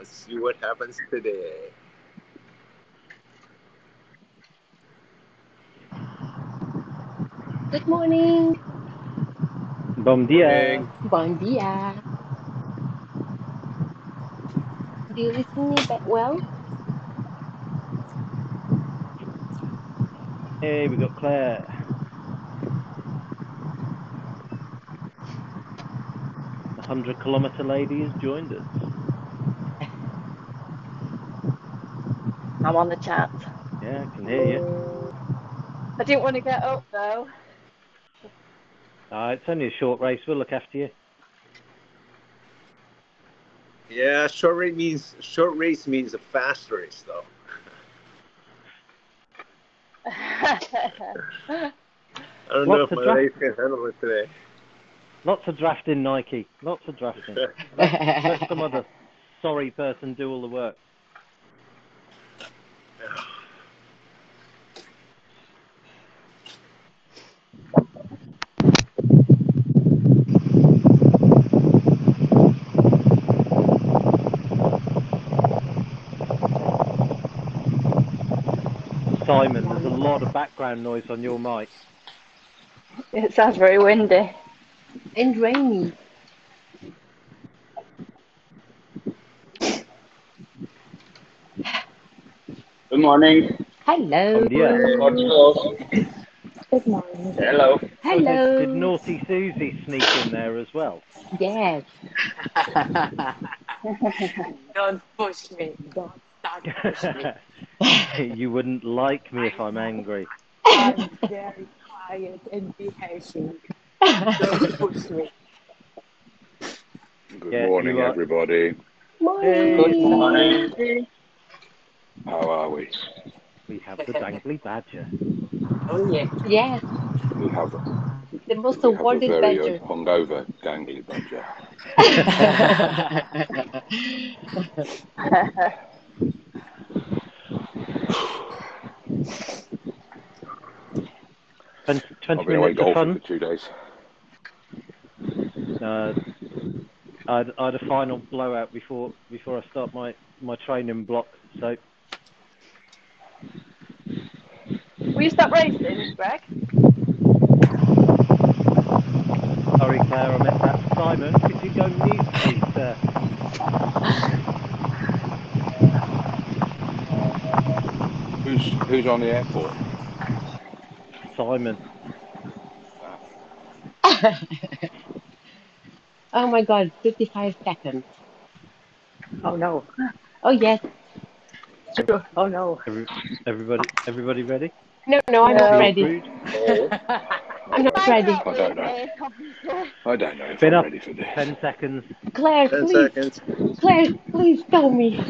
Let's see what happens today. Good morning. Bom dia. Bon dia. Do you listen me back well? Hey, we got Claire. The hundred kilometer lady has joined us. I'm on the chat. Yeah, I can hear you. I didn't want to get up though. Uh, it's only a short race. We'll look after you. Yeah, short race means short race means a fast race, though. I don't know if Lots of my dra- legs can handle it today. Lots of drafting, Nike. Lots of drafting. Let, let some other sorry person do all the work. Simon, there's a lot of background noise on your mic. it sounds very windy. and rainy. Good morning. Hello. Oh, Bom Good morning. Hello. Oh, did, Hello. did Naughty Susie sneak in there as well? Yes. Don't push me. Don't start pushing me. you wouldn't like me if I'm angry. I'm very quiet and behaving. Don't push me. Good Yeah, morning, are- everybody. Morning. Good morning. How are we? We have the dangly badger. Oh yeah. Yes. We have, The most we have a awarded very badger. hungover gangly badger. 20 I've been away minutes of golfing fun. for two days. Uh, I, had, I had a final blowout before before I start my, my training block. So Will you stop racing, Greg? sorry, Claire, I meant that. Simon, could you go mute, please, sir? Who's who's on the airport? Simon. oh my God. 55 seconds. Oh no. Oh, yes. Oh no. Every, everybody everybody ready? No, no, I'm not ready. I'm not ready. I don't know. I don't know if Spin I'm up. ready for this. Ten seconds. Claire, Ten please. seconds. Claire, please tell me.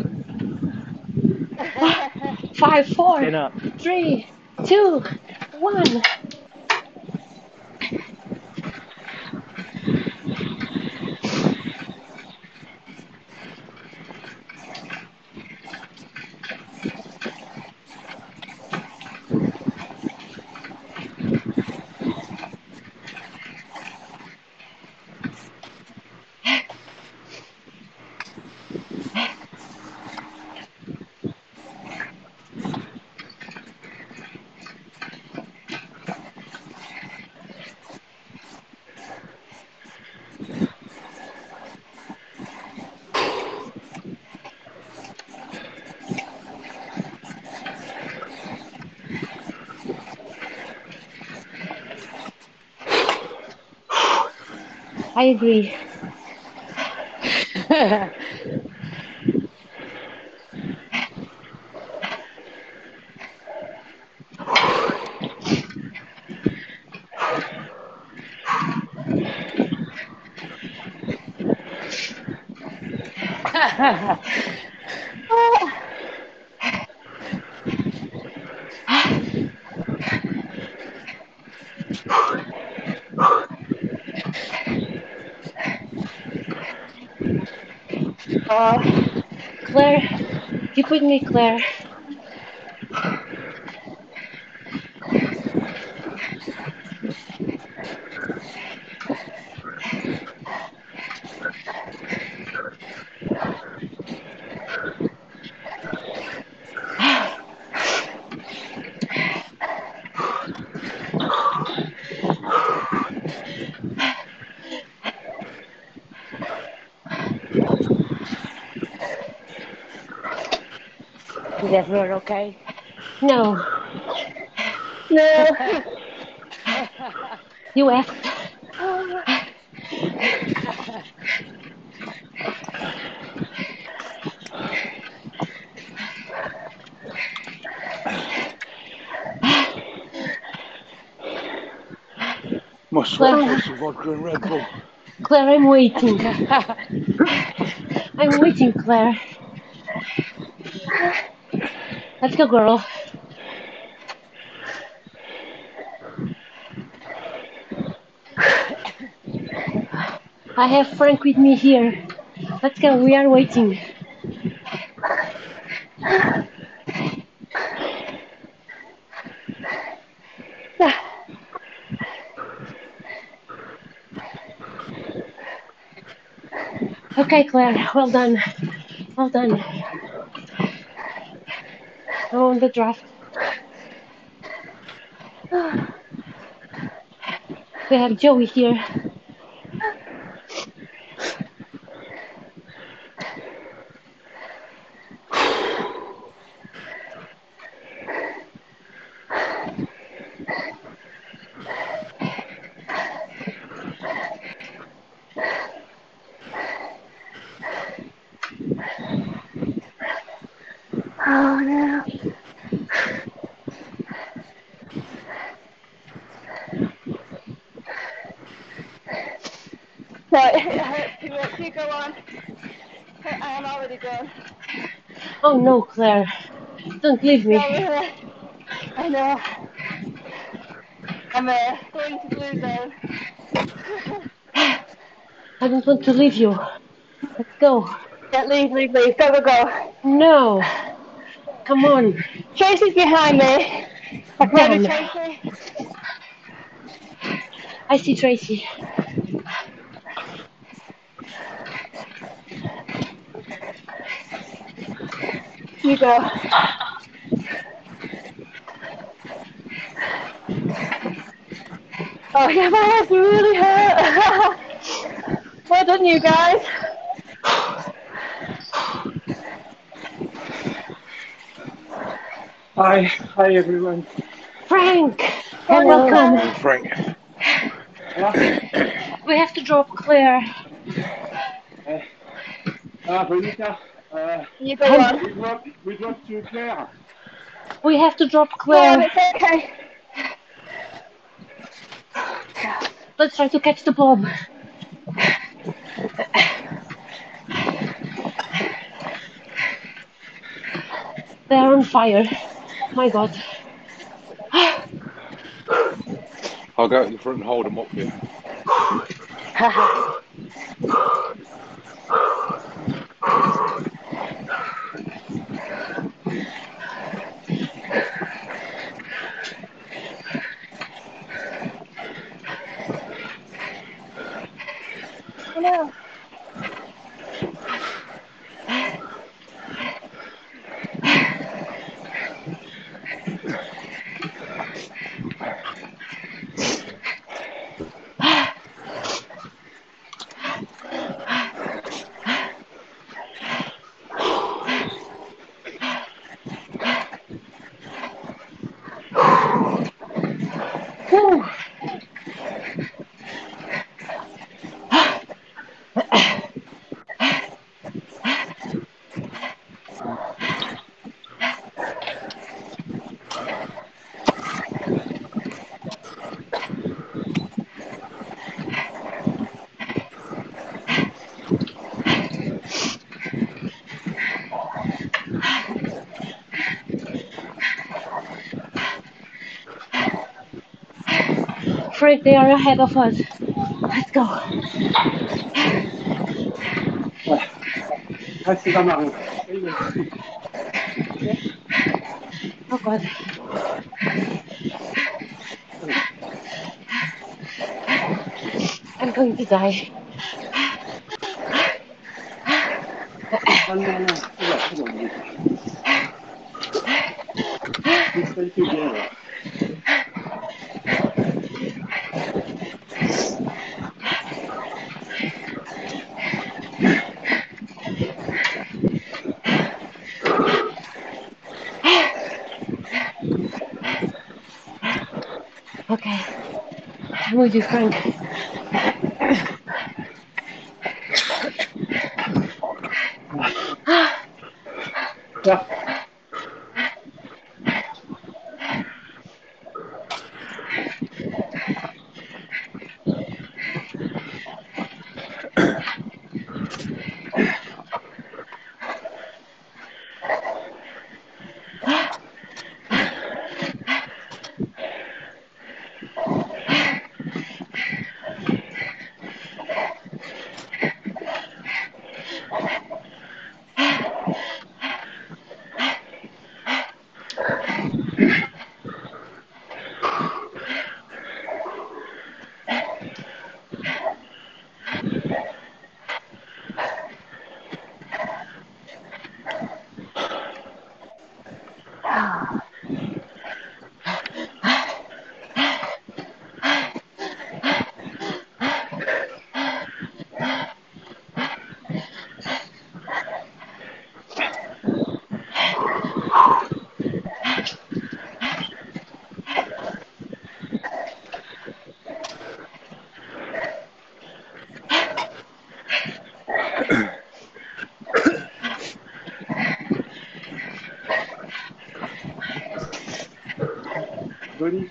Five, four, Spin up. three, two, one. I agree. me, Claire. That were okay? No, No. you asked. My sweat for vodka and Red Bull. Claire, I'm waiting. I'm waiting, Claire. Let's go, girl. I have Frank with me here. Let's go, we are waiting. Okay, Claire, well done. Well done. I'm the draft. We have Joey here. Oh no. Right, you, you go on. I am already gone. Oh no, Claire. Don't leave me. I know. I'm uh, going to Blue Zone. I don't want to leave you. Let's go. Yeah, leave, leave, leave. Go, go, go. No. Come on. Tracy's behind me. On. Tracy? I see Tracy. You go. Oh yeah, my head's really hurt. well done, you guys. Hi, hi everyone. Frank! Hello. Welcome. Frank. We have to drop Claire. uh, Vonita, uh, You go on. we dropped, we dropped to Claire. We have to drop Go on, Claire. it's okay. Let's try to catch the bomb. They're on fire. My god. I'll go to the front and hold them up here. Oh, no. Whew. Frank, they are ahead of us. Let's go. Reste dans ma roue. Oh god. Okay, I'm with you, Frank. Monica,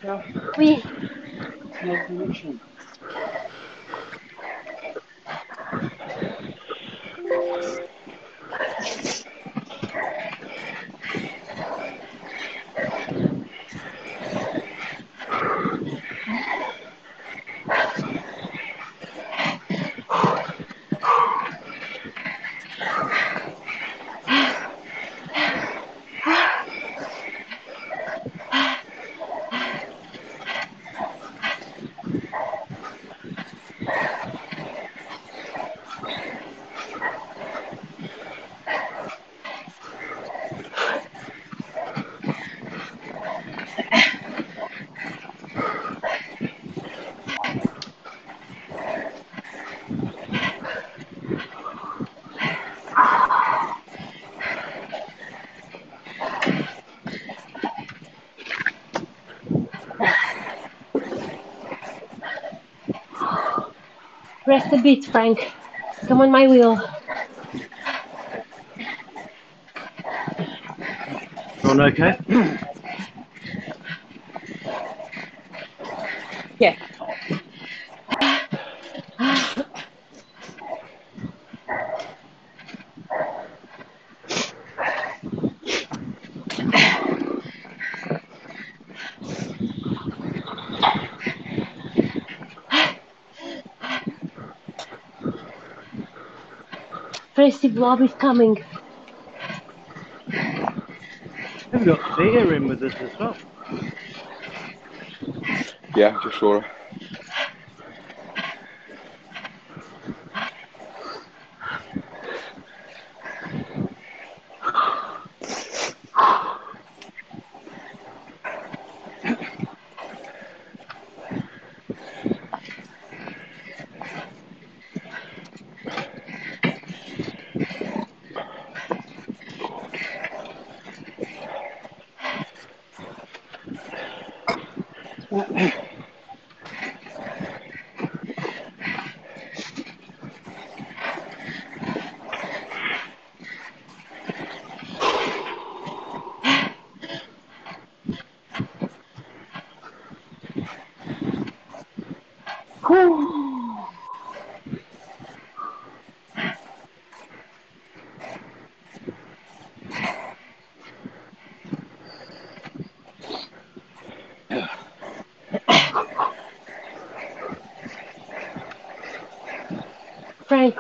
no Rest a bit, Frank. Come on my wheel. On okay? Yeah. Tracy Blob is coming. We've got Thea in with us as well. Yeah, just saw her.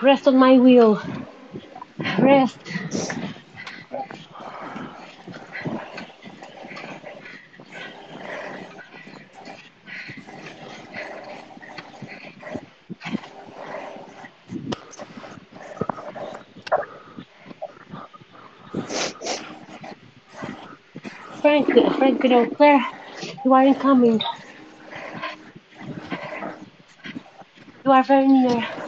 Rest on my wheel. Rest. Frank, Frank, no, Claire, you are incoming. You are very near.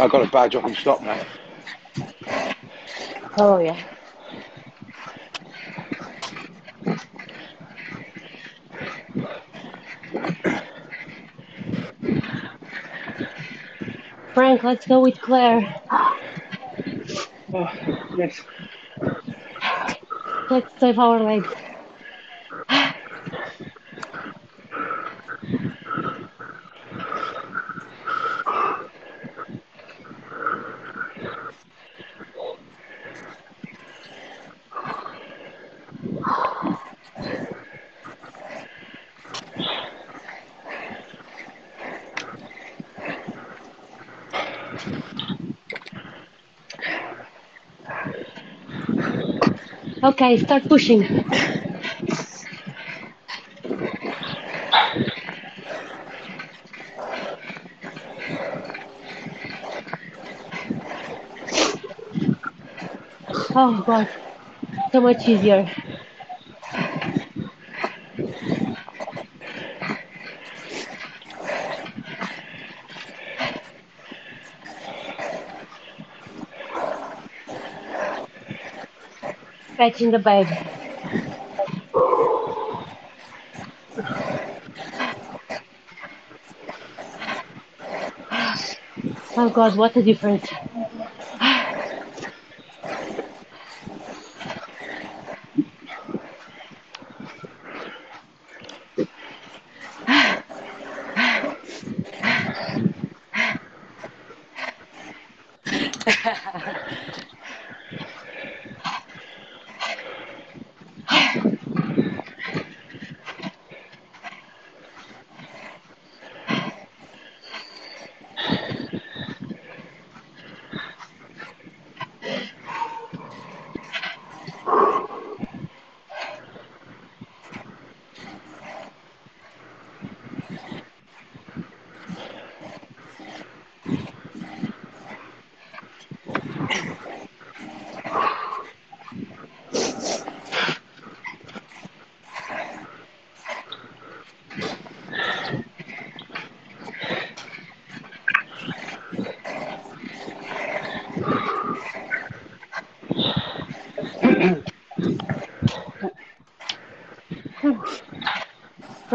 I've got a badge I can stop now. Oh yeah. Frank, let's go with Claire. Oh, yes. Let's save our legs. Okay, start pushing. Oh God, so much easier. Fetch in the baby. Oh God, what a difference.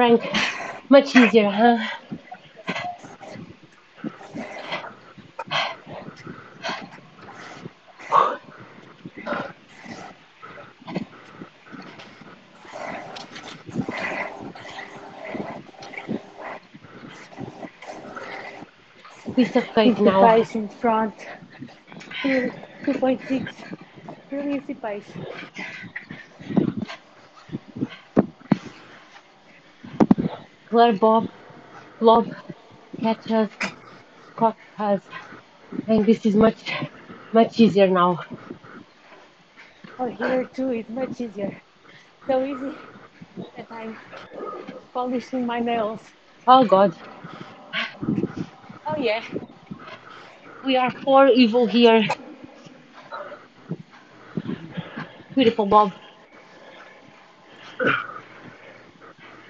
Frank, much easier, huh? Cake Easy now. pace in front. Two- 2.6. Really easy pace. Claire Bob, Blob, catches, has. And this is much, much easier now. Oh, here too, it's much easier. So easy that I'm polishing my nails. Oh God, Oh, yeah. we are four evil here. Beautiful Bob.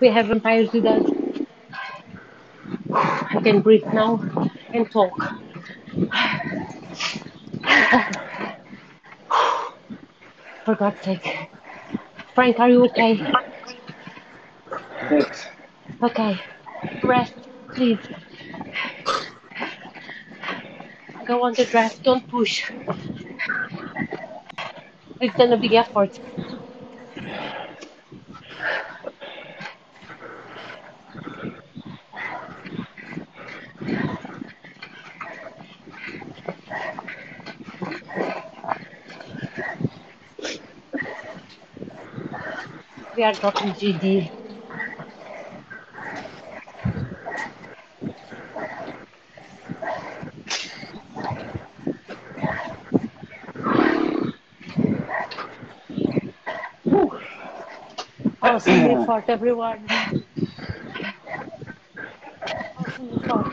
We have vampires with us. I can breathe now and talk. For God's sake. Frank, are you okay? Yes. Okay. Rest, please. Go on the grass, don't push. We've done a big effort. We are dropping GD. Awesome effort, everyone. Awesome effort.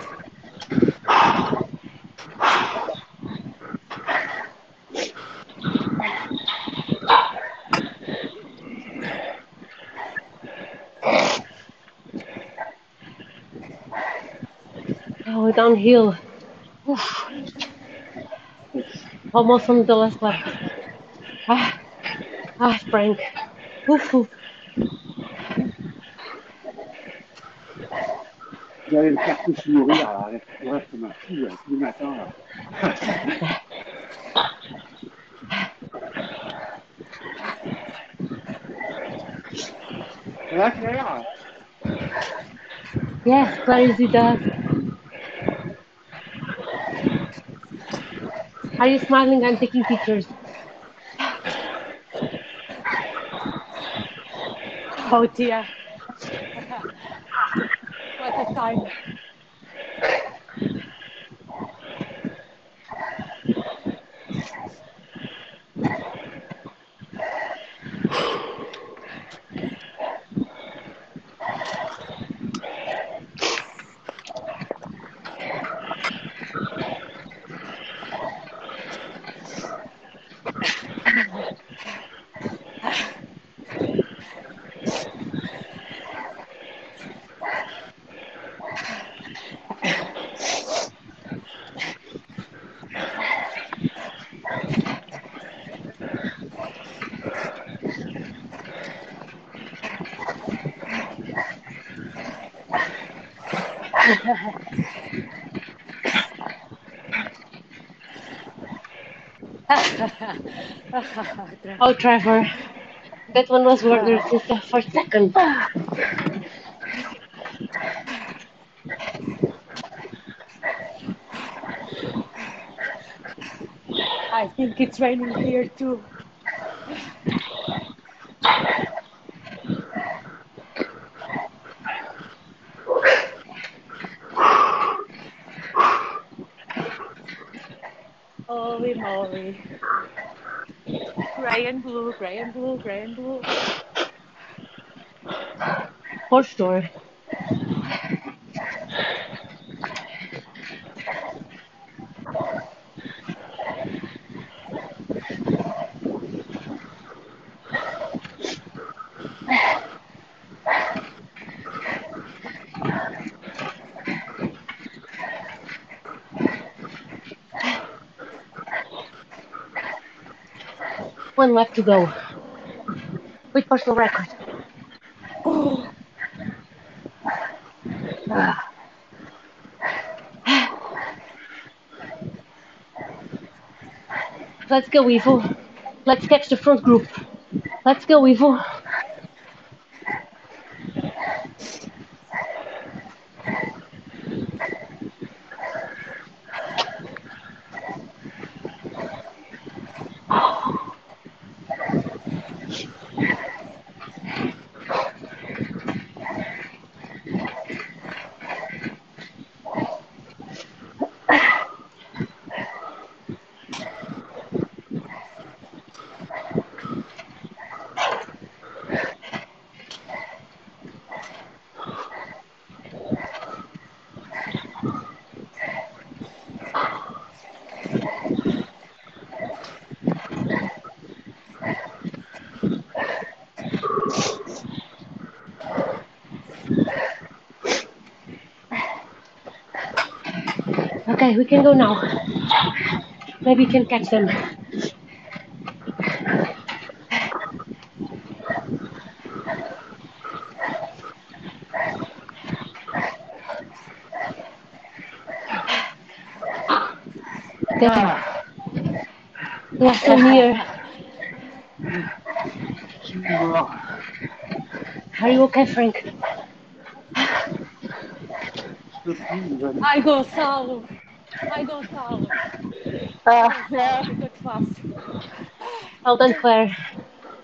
Oh, downhill. Oof. Almost on the last lap. Ah, ah, Frank. Oof, oof. Il y avait le cartouche mourir à l'arrêt. Ouais, ça m'a fou, là, tous les matins. Là. Ça Claire Yes, Claire is with us. Are you smiling? I'm taking pictures. Oh dear. what a time. Oh, Trevor. That one was worth it since the second. I think it's raining here too. Holy moly. And blue, gray and blue, gray and blue. For sure. One left to go. With personal record. Let's go, Evo. Let's catch the front group. Let's go, Evo. Okay, we can go now. Maybe we can catch them. There. Yes, I'm here. Are you okay, Frank? I go south. I go south. Uh. I got fast. Well done, Claire.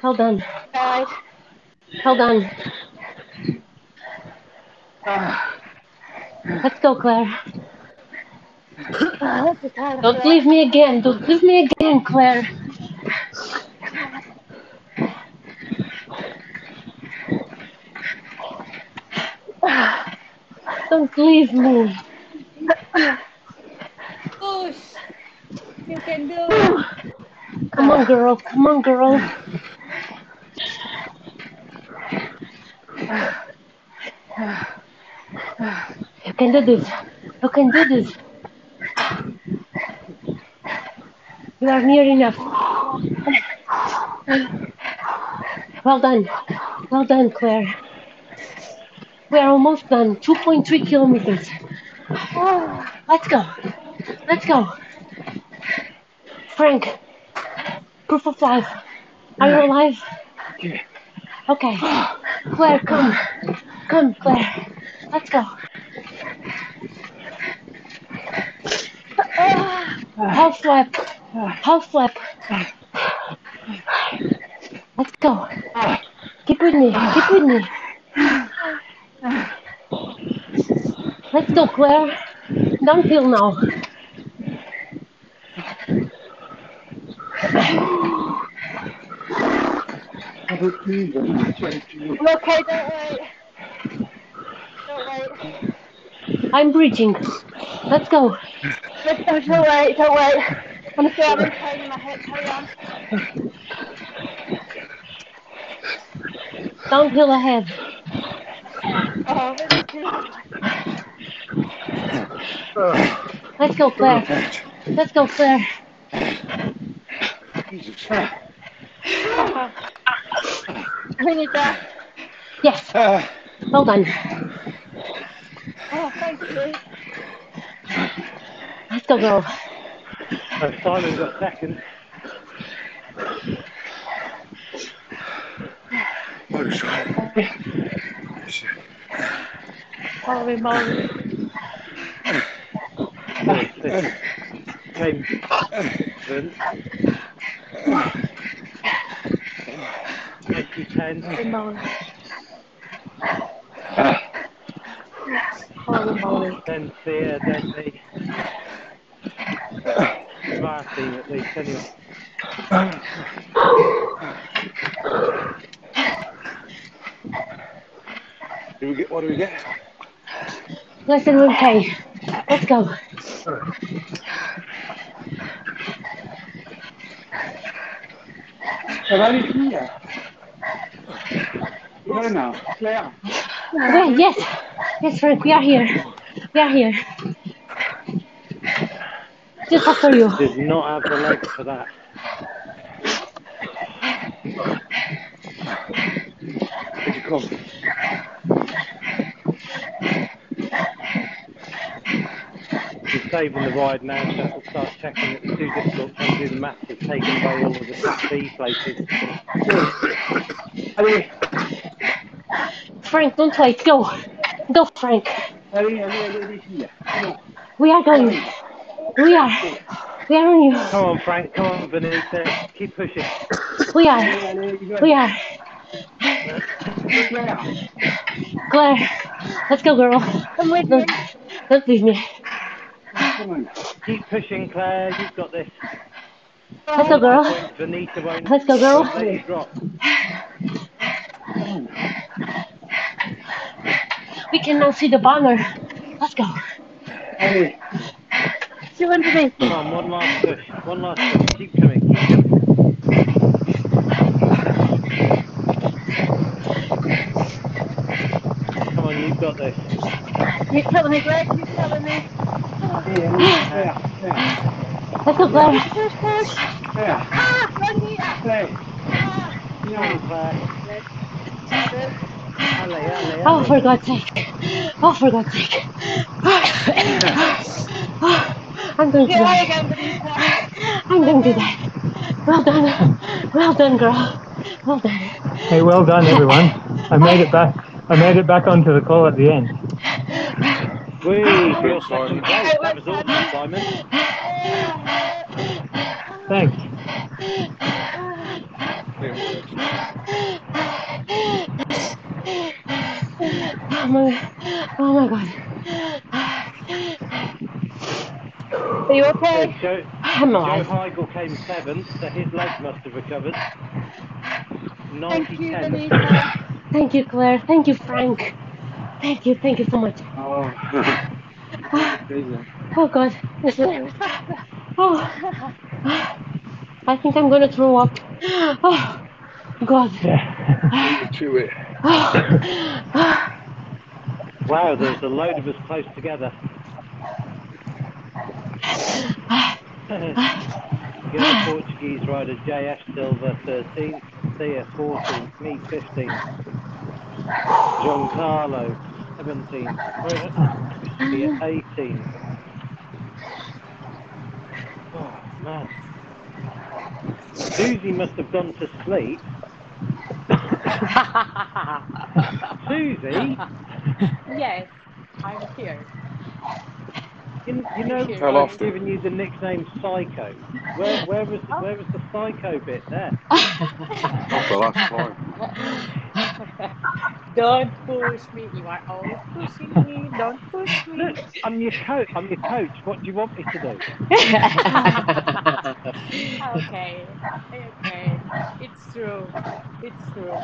Well done. Guys, Well done. Let's go, Claire. uh, what's the time? Don't leave me again. Don't leave me again, Claire. Don't leave me. You can do it. Come on, girl. Come on, girl. You can do this. You can do this. You are near enough. Well done. Well done, Claire. We are almost done. 2.3 kilometers. Let's go. Let's go. Frank, proof of life. Are you alive? Okay. Claire, come. Come, Claire. Let's go. Half lap. Half lap. Let's go. Keep with me. Keep with me. Let's go, Claire. Downhill now. I'm okay, don't wait. Don't wait. I'm bridging. Let's go. Don't, don't wait, don't wait. I'm still having pain in my hip, hurry on. Downhill ahead. Oh, really too. Let's go, Claire. Let's go, Claire. We need that. Yes. Well done. Oh, thank you. Let's go, girl. Uh, Simon got second. Holy moly. This came seventh. Nikki 10. Holy moly. Holy moly. Then Thea, then me. My at least, anyway. Do we get? What do we get? Less than 1k. Let's go. Ça va les filles Ouais, non, Claire. Okay, yes. Yes, Frank, we are here. We are here. Just after you. Did not have the legs for that. Did you come? He's saving the ride now, so we'll start checking it. It's too difficult to do the maths of taking away all of the 6B places. Allez, Frank, don't wait. Go. Go, Frank. We are going. We are. We are on you. Come on, Frank. Come on, Benita. Keep pushing. We are. Allez, allez, les gars. We are. Claire. Claire. Let's go, girl. I'm with you. Don't, don't leave me. Come on. Keep pushing, Claire. You've got this. Let's go, girl. Point, Benita won't Let's go, girl. let you drop. We can now see the banner. Let's go. Allez. Two. Come on, one last push. One last push. Keep coming. Keep coming. Come on, you've got this. You telling me, Greg? You telling me? Allez, allez, Claire. Claire. Let's go, Claire. Push, push. Claire. Ah, run here. Claire. Come on, Claire. Allez, allez, Oh, for God's sake. Oh, for God's sake. I'm going to Get high die. I'm going to die. Well done. Well done, girl. Well done. Hey, well done, everyone. I made it back. I made it back onto the call at the end. Whee, for your second place. That was awesome, Simon. Thanks. Oh my, oh my God. Are you okay? Hey, Joe, I'm Joe alive. Heigl came seventh, so his legs must have recovered. Thank you, 90-10. Benita. Thank you, Claire. Thank you, Frank. Thank you. Thank you so much. Oh, crazy. Oh God. This is- Oh. I think I'm gonna throw up. Oh. God. Chew it. Oh. Wow, there's a load of us close together. Girl Portuguese rider JF Silva 13, Thea 14, me 15th, Gonzalo 17th, Christy 18th. Oh man. Susie must have gone to sleep. Susie, Yes, I'm here. you, you know Fell I've off. given you the nickname Psycho. Where, where was oh. where was the Psycho bit there? Not the last time. Don't push me. You are always pushing me. Don't push me. Look, I'm your coach. I'm your coach. What do you want me to do? Okay. Okay. It's true. It's true.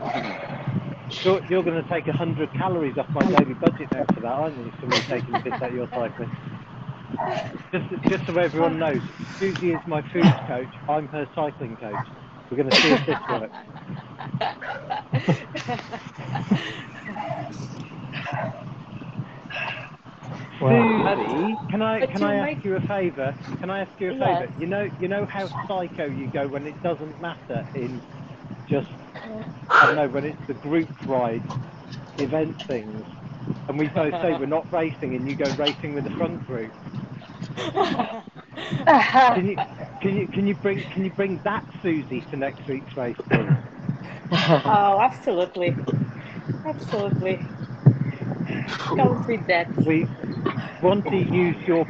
You're, you're going to take 100 calories off my daily budget now for that, aren't you? For me taking this out your cycling. Just, just so everyone knows, Susie is my food coach. I'm her cycling coach. We're going to see if this works. Susie, can I can you I make- ask you a favour? Can I ask you a Yes. favour? You know you know how psycho you go when it doesn't matter in just I don't know when it's the group ride event things, and we both say we're not racing, and you go racing with the front group. Can you can you can you bring can you bring that Susie to next week's race? please? Oh, absolutely. Absolutely. Comes with that. We want to use your